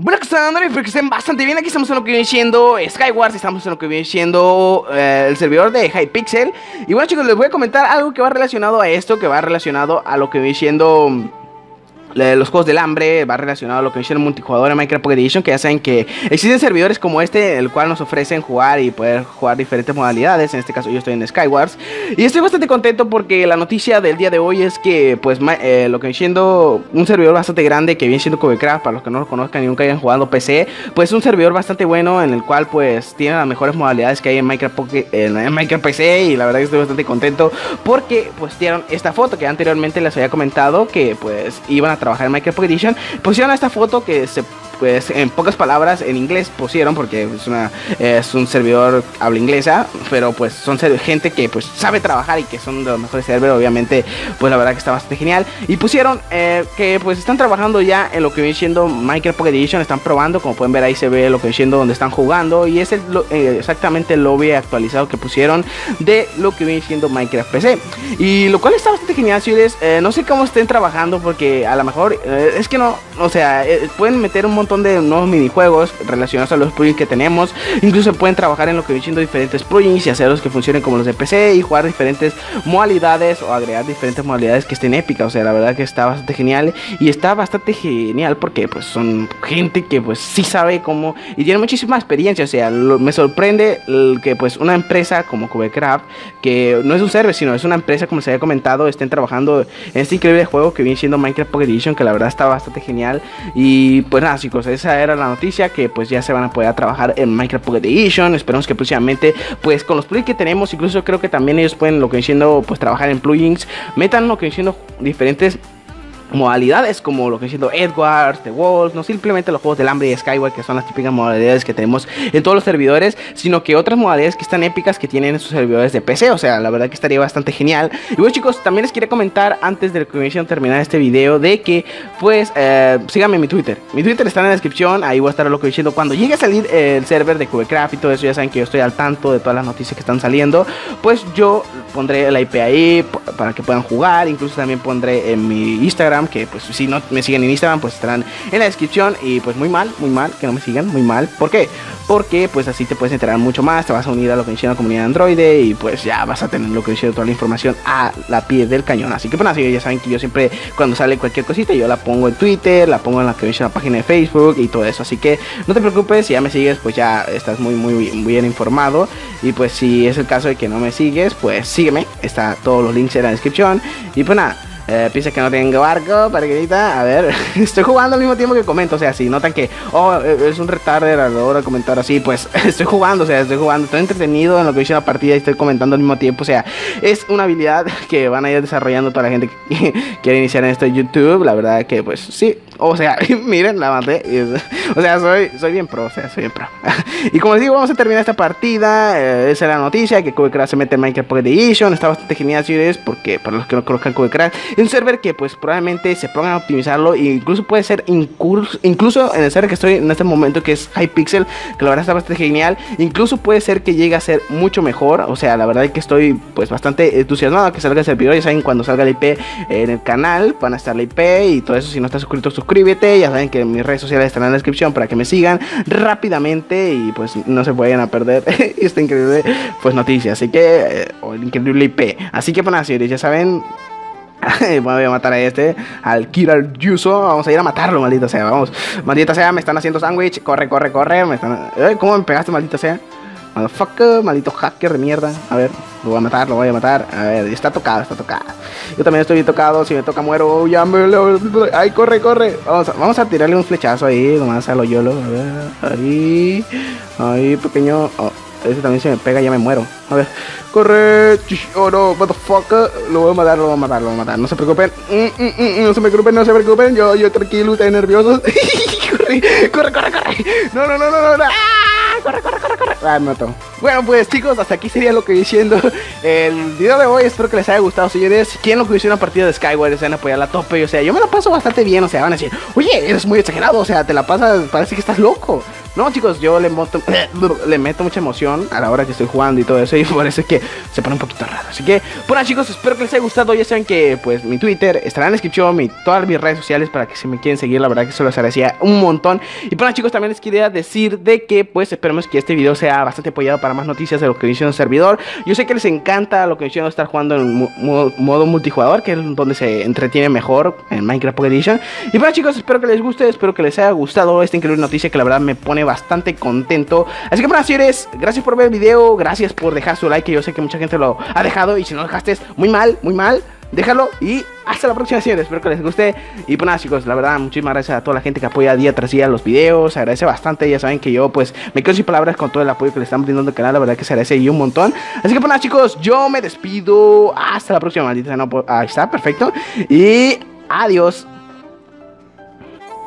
Bueno, que están espero que estén bastante bien. Aquí estamos en lo que viene siendo Skywars, estamos en lo que viene siendo eh, el servidor de Hypixel. Y bueno, chicos, les voy a comentar algo que va relacionado a esto, que va relacionado a lo que viene siendo los juegos del hambre, va relacionado a lo que el multijugador en Minecraft Pocket Edition, que ya saben que existen servidores como este, el cual nos ofrecen jugar y poder jugar diferentes modalidades, en este caso yo estoy en Skywars, y estoy bastante contento porque la noticia del día de hoy es que, pues, eh, lo que siendo un servidor bastante grande, que viene siendo Covecraft, para los que no lo conozcan y nunca hayan jugado PC, pues es un servidor bastante bueno, en el cual, pues, tiene las mejores modalidades que hay en Minecraft, Pocket, en Minecraft PC, y la verdad que estoy bastante contento porque, pues, dieron esta foto que anteriormente les había comentado, que, pues, iban a trabajar en Minecraft Edition, pusieron esta foto que se pues en pocas palabras en inglés pusieron porque es una es un servidor habla inglesa pero pues son gente que pues sabe trabajar y que son de los mejores servidores obviamente pues la verdad que está bastante genial. Y pusieron eh, que pues están trabajando ya en lo que viene siendo Minecraft Pocket Edition están probando como pueden ver ahí se ve lo que viene siendo donde están jugando y es el, eh, exactamente el lobby actualizado que pusieron de lo que viene siendo Minecraft PC y lo cual está bastante genial si eh, no sé cómo estén trabajando porque a lo mejor es que no o sea pueden meter un montón de nuevos minijuegos relacionados a los plugins que tenemos. Incluso pueden trabajar en lo que viene siendo diferentes plugins y hacerlos que funcionen como los de PC y jugar diferentes modalidades o agregar diferentes modalidades que estén épicas. O sea, la verdad que está bastante genial y está bastante genial porque pues son gente que pues sí sabe cómo y tiene muchísima experiencia. O sea, me sorprende que pues una empresa como Cubecraft, que no es un server, sino es una empresa como se había comentado, estén trabajando en este increíble juego que viene siendo Minecraft Pocket Edition, que la verdad está bastante genial. Y pues nada, chicos, esa era la noticia que pues ya se van a poder trabajar en Minecraft Pocket Edition. Esperamos que próximamente pues con los plugins que tenemos, incluso creo que también ellos pueden lo que diciendo pues trabajar en plugins, metan lo que diciendo diferentes modalidades como lo que siendo Edwards, The Walls, no simplemente los juegos del hambre y Skyward que son las típicas modalidades que tenemos en todos los servidores, sino que otras modalidades que están épicas que tienen en sus servidores de PC, o sea, la verdad que estaría bastante genial. Y bueno chicos, también les quería comentar antes de que me terminar este video de que pues eh, síganme en mi Twitter. Mi Twitter está en la descripción, ahí voy a estar lo que diciendo cuando llegue a salir el server de Cubecraft y todo eso, ya saben que yo estoy al tanto de todas las noticias que están saliendo, pues yo pondré la IP ahí para que puedan jugar, incluso también pondré en mi Instagram que pues si no me siguen en Instagram, pues estarán en la descripción. Y pues muy mal, muy mal que no me sigan, muy mal. ¿Por qué? Porque pues así te puedes enterar mucho más, te vas a unir a lo que dice la comunidad de Android y pues ya vas a tener lo que dice toda la información a la pie del cañón. Así que pues así ya saben que yo siempre cuando sale cualquier cosita yo la pongo en Twitter, la pongo en la que la página de Facebook y todo eso. Así que no te preocupes, si ya me sigues pues ya estás muy muy, muy bien informado. Y pues si es el caso de que no me sigues, pues sígueme, está todos los links en la descripción. Y pues nada. Eh, piensa que no tengo barco, paraquedita. A ver, estoy jugando al mismo tiempo que comento. O sea, si notan que, oh, eh, es un retarder a la hora de comentar así, pues estoy jugando, o sea, estoy jugando. Estoy entretenido en lo que hice la partida y estoy comentando al mismo tiempo. O sea, es una habilidad que van a ir desarrollando toda la gente que quiere iniciar en esto de YouTube. La verdad que, pues sí, o sea, miren, la maté. O sea, soy, soy bien pro, o sea, soy bien pro. y como les digo, vamos a terminar esta partida. Eh, esa es la noticia, que Cubecraft se mete en Minecraft Pocket Edition. Está bastante genial, si es porque para los que no conozcan Cubecraft, es un server que pues probablemente se pongan a optimizarlo. E incluso puede ser incluso, incluso en el server que estoy en este momento, que es Hypixel, que la verdad está bastante genial. Incluso puede ser que llegue a ser mucho mejor. O sea, la verdad es que estoy pues bastante entusiasmado que salga el servidor. Ya saben, cuando salga la IP en el canal, van a estar la IP y todo eso. Si no estás suscrito, suscríbete. Ya saben que mis redes sociales están en la descripción para que me sigan rápidamente y pues no se vayan a perder esta increíble pues noticia. Así que, eh, o el increíble IP. Así que, pues nada, ya saben, voy a matar a este, al Kira Yuso. Vamos a ir a matarlo, maldita sea. Vamos, maldita sea, me están haciendo sándwich. Corre, corre, corre. Me están... ¿Cómo me pegaste, maldita sea? Motherfucker, maldito hacker de mierda. A ver, lo voy a matar, lo voy a matar. A ver, está tocado, está tocado. Yo también estoy tocado. Si me toca, muero. Ya me Ay, corre, corre. Vamos a, vamos a tirarle un flechazo ahí. Nomás a lo yolo. A ver, ahí. Ahí, pequeño. Oh, ese también se me pega, ya me muero. A ver, corre. Oh no, motherfucker. Lo voy a matar, lo voy a matar, lo voy a matar. No se preocupen. Mm, mm, mm, no se preocupen, no se preocupen. Yo, yo tranquilo, estoy nervioso. corre, corre, corre, corre. No, no, no, no, no. ¡Ah! corre, corre, corre, corre. Ah. Bueno, pues chicos, hasta aquí sería lo que diciendo el video de hoy. Espero que les haya gustado, señores. ¿Quién lo que hizo una partida de Skyward? Se van a apoyar la tope. O sea, yo me la paso bastante bien. O sea, van a decir, oye, eres muy exagerado. O sea, te la pasas, parece que estás loco. No, chicos, yo le, meto, le meto mucha emoción a la hora que estoy jugando y todo eso. Y parece que se pone un poquito raro. Así que, bueno, chicos, espero que les haya gustado. Ya saben que, pues, mi Twitter estará en la descripción. Mi, todas mis redes sociales para que se me quieren seguir. La verdad que eso les agradecía un montón. Y, bueno, chicos, también les quería decir de que, pues, esperemos que este video sea bastante apoyado para más noticias de lo que dice el servidor. Yo sé que les encanta lo que dice estar jugando en modo, multijugador, que es donde se entretiene mejor en Minecraft Pocket Edition. Y, bueno, chicos, espero que les guste. Espero que les haya gustado esta increíble noticia que la verdad me pone bastante contento. Así que bueno, señores, gracias por ver el video, gracias por dejar su like, yo sé que mucha gente lo ha dejado y si no lo dejaste, muy mal, muy mal. Déjalo y hasta la próxima, señores. Espero que les guste. Y pues nada, chicos, la verdad, muchísimas gracias a toda la gente que apoya día tras día los videos. Se agradece bastante. Ya saben que yo, pues, me quedo sin palabras con todo el apoyo que le están brindando al canal. La verdad que se agradece y un montón. Así que pues nada, chicos, yo me despido. Hasta la próxima, maldita. No, ahí está, perfecto. Y adiós.